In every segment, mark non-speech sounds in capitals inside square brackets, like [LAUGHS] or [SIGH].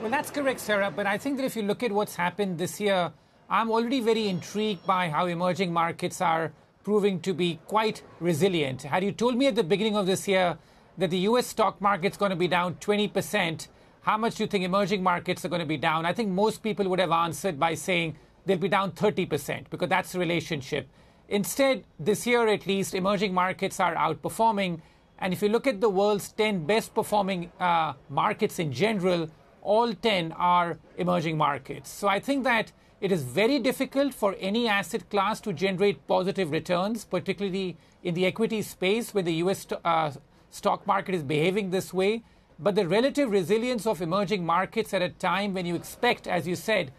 Well, that's correct, Sarah. But I think that if you look at what's happened this year, I'm already very intrigued by how emerging markets are proving to be quite resilient. Had you told me at the beginning of this year that the US stock market's going to be down 20%, how much do you think emerging markets are going to be down? I think most people would have answered by saying they'll be down 30% because that's the relationship. Instead, this year at least, emerging markets are outperforming. And if you look at the world's 10 best performing uh, markets in general, all 10 are emerging markets. So I think that it is very difficult for any asset class to generate positive returns, particularly in the equity space where the US uh, stock market is behaving this way. But the relative resilience of emerging markets at a time when you expect, as you said,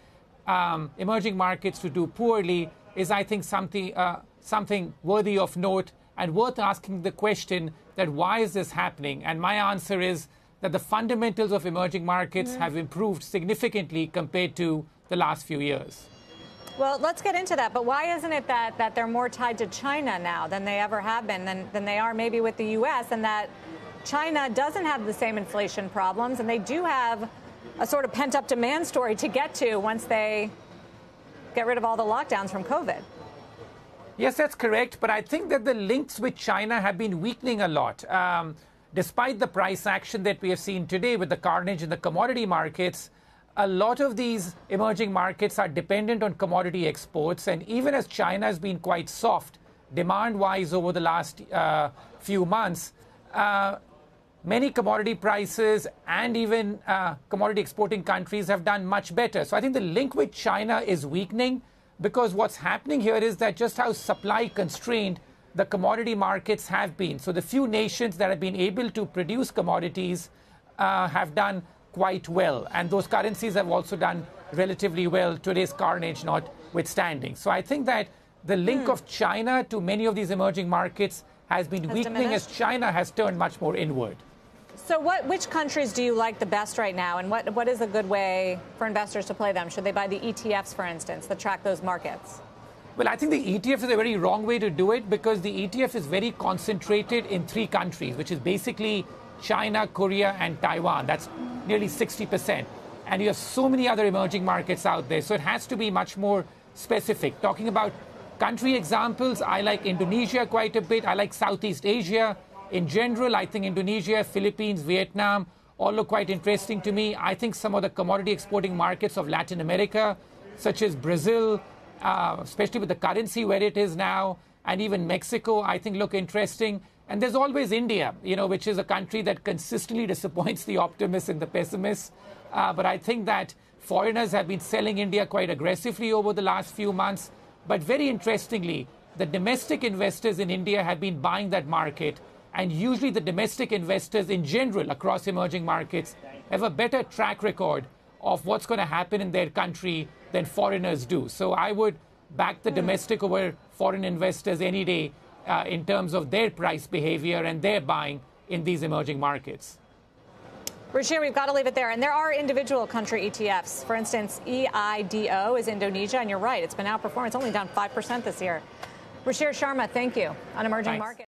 um, emerging markets to do poorly is, I think, something, uh, something worthy of note and worth asking the question that why is this happening? And my answer is that the fundamentals of emerging markets mm-hmm. have improved significantly compared to the last few years. Well, let's get into that. But why isn't it that, that they're more tied to China now than they ever have been, than, than they are maybe with the U.S., and that China doesn't have the same inflation problems, and they do have a sort of pent up demand story to get to once they get rid of all the lockdowns from COVID? Yes, that's correct. But I think that the links with China have been weakening a lot. Um, despite the price action that we have seen today with the carnage in the commodity markets, a lot of these emerging markets are dependent on commodity exports. And even as China has been quite soft demand wise over the last uh, few months, uh, many commodity prices and even uh, commodity exporting countries have done much better. So I think the link with China is weakening because what's happening here is that just how supply constrained the commodity markets have been. So the few nations that have been able to produce commodities uh, have done quite well. And those currencies have also done relatively well, today's carnage notwithstanding. So I think that the link hmm. of China to many of these emerging markets has been has weakening diminished. as China has turned much more inward. So, what, which countries do you like the best right now, and what, what is a good way for investors to play them? Should they buy the ETFs, for instance, that track those markets? Well, I think the ETF is a very wrong way to do it because the ETF is very concentrated in three countries, which is basically China, Korea, and Taiwan. That's nearly 60%. And you have so many other emerging markets out there. So it has to be much more specific. Talking about country examples, I like Indonesia quite a bit. I like Southeast Asia. In general, I think Indonesia, Philippines, Vietnam all look quite interesting to me. I think some of the commodity exporting markets of Latin America, such as Brazil, uh, especially with the currency where it is now, and even Mexico, I think look interesting. And there's always India, you know, which is a country that consistently [LAUGHS] disappoints the optimists and the pessimists. Uh, but I think that foreigners have been selling India quite aggressively over the last few months. But very interestingly, the domestic investors in India have been buying that market. And usually, the domestic investors in general across emerging markets have a better track record of what's going to happen in their country than foreigners do. So I would back the hmm. domestic over foreign investors any day uh, in terms of their price behavior and their buying in these emerging markets. Ruchir, we've got to leave it there. And there are individual country ETFs. For instance, EIDO is Indonesia, and you're right, it's been outperforming. It's only down 5% this year. Ruchir Sharma, thank you on Emerging Markets.